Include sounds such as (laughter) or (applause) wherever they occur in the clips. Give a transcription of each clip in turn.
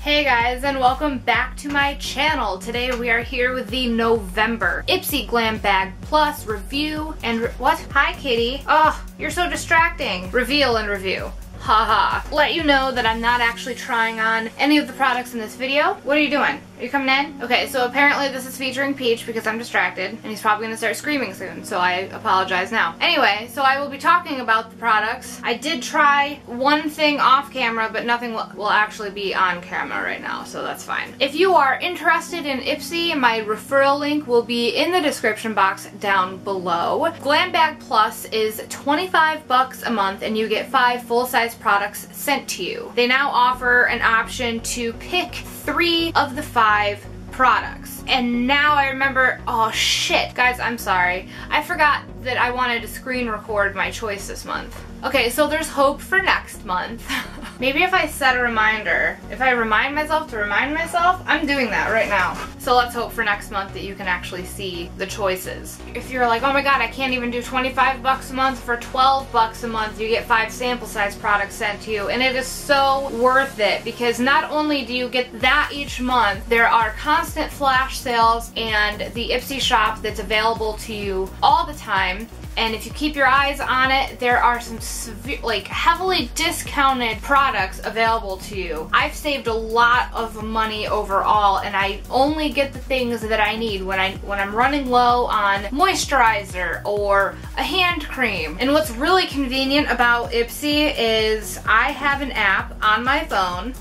Hey guys and welcome back to my channel. Today we are here with the November Ipsy Glam Bag Plus review and re what? Hi Kitty. Oh, you're so distracting. Reveal and review haha. Let you know that I'm not actually trying on any of the products in this video. What are you doing? Are you coming in? Okay, so apparently this is featuring Peach because I'm distracted and he's probably gonna start screaming soon, so I apologize now. Anyway, so I will be talking about the products. I did try one thing off camera, but nothing will actually be on camera right now, so that's fine. If you are interested in Ipsy, my referral link will be in the description box down below. Glam Bag Plus is 25 bucks a month and you get five full-size products sent to you. They now offer an option to pick three of the five products. And now I remember, oh shit, guys, I'm sorry. I forgot that I wanted to screen record my choice this month. Okay, so there's hope for next month. (laughs) Maybe if I set a reminder, if I remind myself to remind myself, I'm doing that right now. So let's hope for next month that you can actually see the choices. If you're like, oh my god, I can't even do 25 bucks a month, for 12 bucks a month you get five sample size products sent to you. And it is so worth it because not only do you get that each month, there are constant flash sales and the Ipsy shop that's available to you all the time and if you keep your eyes on it, there are some severe, like heavily discounted products available to you. I've saved a lot of money overall and I only get the things that I need when, I, when I'm running low on moisturizer or a hand cream. And what's really convenient about Ipsy is I have an app on my phone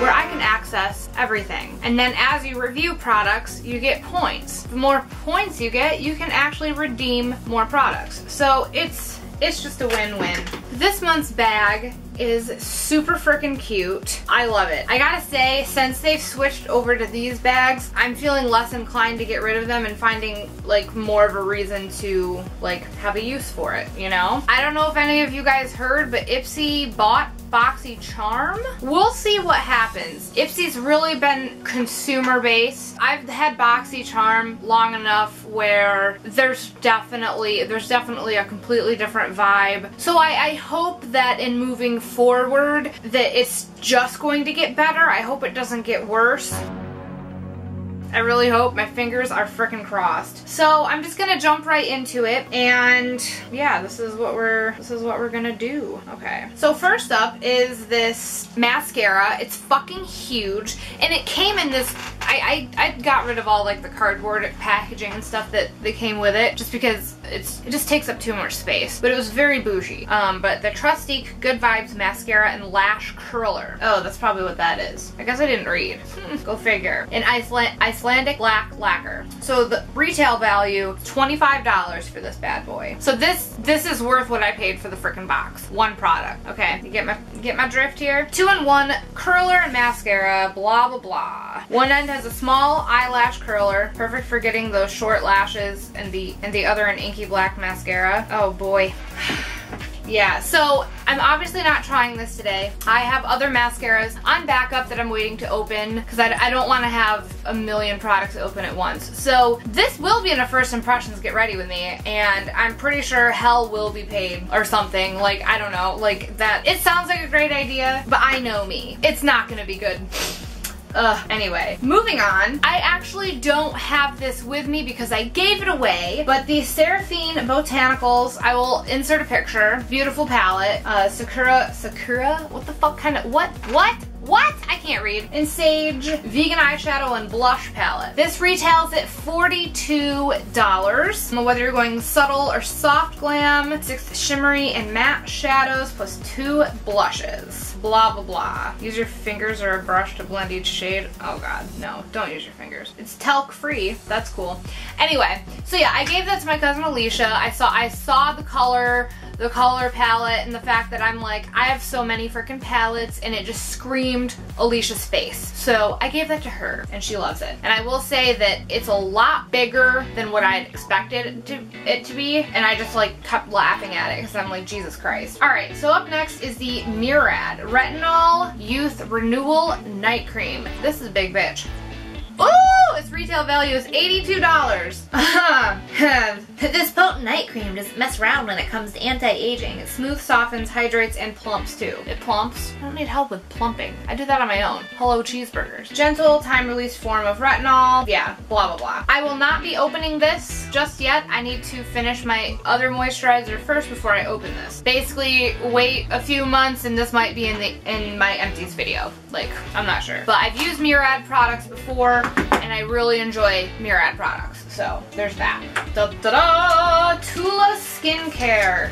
where I can access everything. And then as you review products, you get points. The more points you get, you can actually redeem more products. So it's it's just a win-win. This month's bag is super freaking cute. I love it. I gotta say, since they've switched over to these bags, I'm feeling less inclined to get rid of them and finding like more of a reason to like have a use for it, you know? I don't know if any of you guys heard, but Ipsy bought Boxy Charm. We'll see what happens. Ipsy's really been consumer based. I've had Boxy Charm long enough where there's definitely there's definitely a completely different vibe. So I, I hope that in moving forward that it's just going to get better. I hope it doesn't get worse. I really hope my fingers are freaking crossed. So I'm just gonna jump right into it and yeah, this is what we're this is what we're gonna do. Okay. So first up is this mascara. It's fucking huge and it came in this I, I, I got rid of all like the cardboard packaging and stuff that, that came with it just because it's it just takes up too much space. But it was very bougie. Um, but the Trestique Good Vibes Mascara and Lash Curler. Oh, that's probably what that is. I guess I didn't read. (laughs) Go figure. An Iceland Icelandic Black Lacquer. So the retail value, $25 for this bad boy. So this this is worth what I paid for the freaking box. One product. Okay, you get my get my drift here? Two in one curler and mascara, blah blah blah. One end has a small eyelash curler, perfect for getting those short lashes, and the and the other an inky black mascara. Oh boy. Yeah, so I'm obviously not trying this today. I have other mascaras on backup that I'm waiting to open because I, I, don't want to have a million products open at once. So this will be in a first impressions get ready with me and I'm pretty sure hell will be paid or something. Like, I don't know, like that. It sounds like a great idea, but I know me. It's not going to be good. Ugh, anyway, moving on. I actually don't have this with me because I gave it away, but the Seraphine Botanicals, I will insert a picture. Beautiful palette. Uh, Sakura, Sakura? What the fuck kind of, what, what? What? I can't read. In Sage Vegan Eyeshadow and Blush Palette. This retails at $42. Whether you're going subtle or soft glam, six shimmery and matte shadows plus two blushes. Blah, blah, blah. Use your fingers or a brush to blend each shade. Oh god, no, don't use your fingers. It's talc free. That's cool. Anyway, so yeah, I gave that to my cousin Alicia. I saw I saw the color the color palette and the fact that I'm like, I have so many freaking palettes and it just screamed Alicia's face. So I gave that to her and she loves it. And I will say that it's a lot bigger than what I had expected it to, it to be and I just like kept laughing at it because I'm like, Jesus Christ. Alright, so up next is the Murad Retinol Youth Renewal Night Cream. This is a big bitch. Ooh, its retail value is $82. Uh-huh. (laughs) this potent night cream doesn't mess around when it comes to anti-aging. It smooths, softens, hydrates, and plumps too. It plumps? I don't need help with plumping. I do that on my own. Hello cheeseburgers. Gentle, time-release form of retinol. Yeah, blah, blah, blah. I will not be opening this just yet. I need to finish my other moisturizer first before I open this. Basically, wait a few months and this might be in the in my empties video. Like, I'm not sure. But I've used Murad products before and I really enjoy Murad products. So there's that. Da da da! Tula Skincare.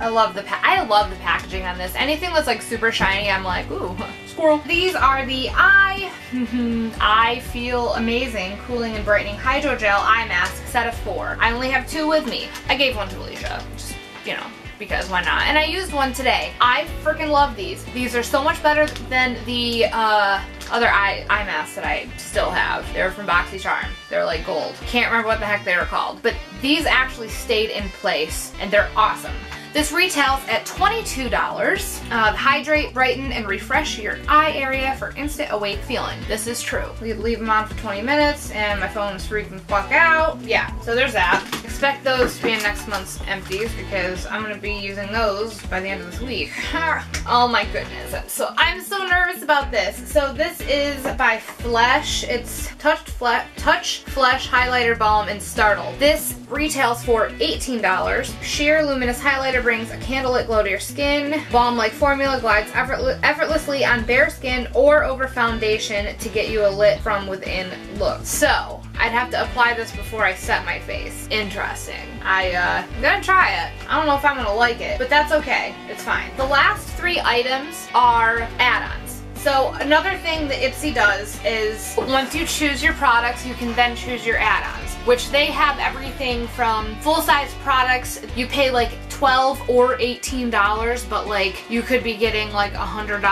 I love the I love the packaging on this. Anything that's like super shiny, I'm like, ooh, (laughs) squirrel. These are the eye, (laughs) I feel amazing, cooling and brightening hydrogel eye mask set of four. I only have two with me. I gave one to Alicia, just, you know, because why not? And I used one today. I freaking love these. These are so much better than the uh, other eye, eye masks that I still have. They're from BoxyCharm. They're like gold. Can't remember what the heck they were called. But these actually stayed in place and they're awesome. This retails at $22. Uh, hydrate, brighten, and refresh your eye area for instant awake feeling. This is true. We leave them on for 20 minutes and my phone is freaking fuck out. Yeah, so there's that. Expect those to be in next month's empties because I'm gonna be using those by the end of this week. (laughs) oh my goodness. So I'm so nervous about this. So this is by Flesh. It's Touch, Fle Touch Flesh Highlighter Balm and Startle. This retails for $18. Sheer Luminous Highlighter brings a candlelit glow to your skin. Balm-like formula glides effortlessly on bare skin or over foundation to get you a lit from within look. So, I'd have to apply this before I set my face. Interesting. I, uh, I'm gonna try it. I don't know if I'm gonna like it, but that's okay. It's fine. The last three items are add-ons. So another thing that Ipsy does is once you choose your products, you can then choose your add-ons, which they have everything from full-size products. You pay like 12 or $18, but like you could be getting like a $100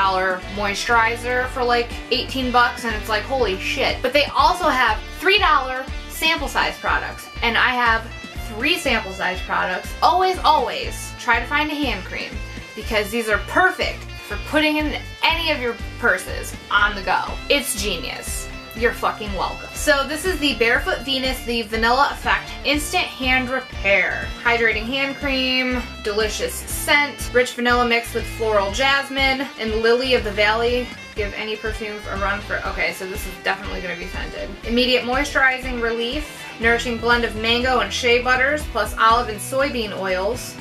moisturizer for like 18 bucks and it's like holy shit. But they also have $3 sample size products and I have three sample size products. Always, always try to find a hand cream because these are perfect for putting in any of your purses on the go. It's genius you're fucking welcome. So this is the Barefoot Venus, the Vanilla Effect Instant Hand Repair. Hydrating hand cream, delicious scent, rich vanilla mixed with floral jasmine, and lily of the valley give any perfume a run for, okay, so this is definitely gonna be scented. Immediate moisturizing relief, nourishing blend of mango and shea butters, plus olive and soybean oils.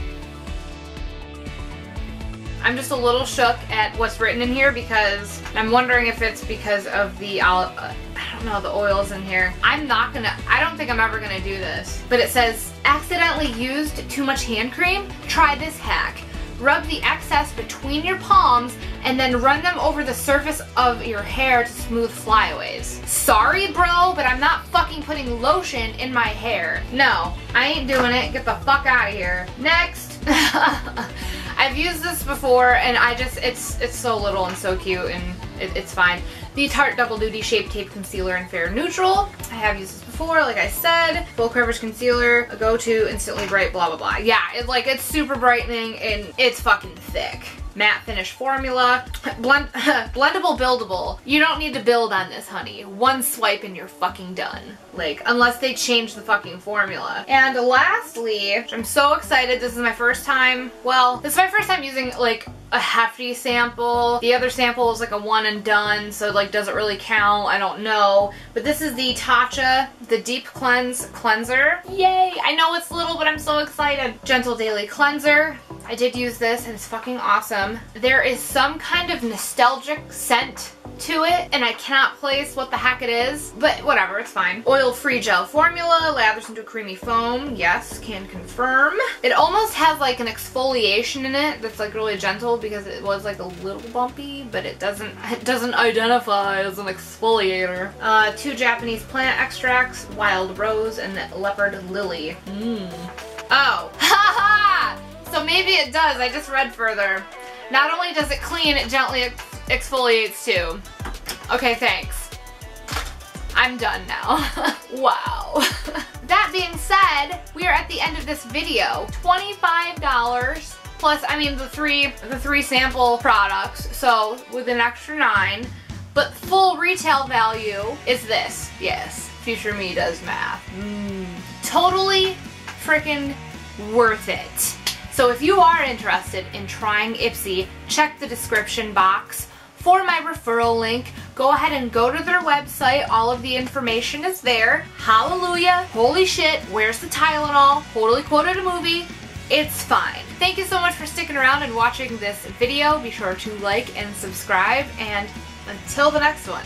I'm just a little shook at what's written in here because I'm wondering if it's because of the olive, uh, I don't know, the oils in here. I'm not gonna, I don't think I'm ever gonna do this. But it says, accidentally used too much hand cream? Try this hack. Rub the excess between your palms and then run them over the surface of your hair to smooth flyaways. Sorry, bro, but I'm not fucking putting lotion in my hair. No, I ain't doing it. Get the fuck out of here. Next. (laughs) I've used this before and I just, it's it's so little and so cute and it, it's fine. The Tarte Double Duty Shape Tape Concealer in Fair Neutral. I have used this before, like I said. Full coverage concealer, a go-to, instantly bright, blah, blah, blah. Yeah, it's like, it's super brightening and it's fucking thick matte finish formula. Blend (laughs) blendable, buildable. You don't need to build on this, honey. One swipe and you're fucking done. Like, unless they change the fucking formula. And lastly, I'm so excited, this is my first time, well, this is my first time using like a hefty sample. The other sample is like a one and done, so like does it really count? I don't know. But this is the Tatcha, the Deep Cleanse Cleanser. Yay! I know it's little, but I'm so excited. Gentle Daily Cleanser. I did use this and it's fucking awesome. There is some kind of nostalgic scent to it and I cannot place what the heck it is, but whatever, it's fine. Oil-free gel formula, lathers into a creamy foam. Yes, can confirm. It almost has like an exfoliation in it that's like really gentle because it was like a little bumpy, but it doesn't (laughs) it doesn't identify as an exfoliator. Uh, two Japanese plant extracts, wild rose and leopard lily. Mmm. Oh, (laughs) maybe it does. I just read further. Not only does it clean, it gently ex exfoliates too. Okay, thanks. I'm done now. (laughs) wow. (laughs) that being said, we are at the end of this video. $25 plus, I mean, the three, the three sample products. So with an extra nine, but full retail value is this. Yes, future me does math. Mm. Totally freaking worth it. So if you are interested in trying Ipsy, check the description box for my referral link. Go ahead and go to their website. All of the information is there. Hallelujah. Holy shit. Where's the Tylenol? Totally quoted a movie. It's fine. Thank you so much for sticking around and watching this video. Be sure to like and subscribe and until the next one.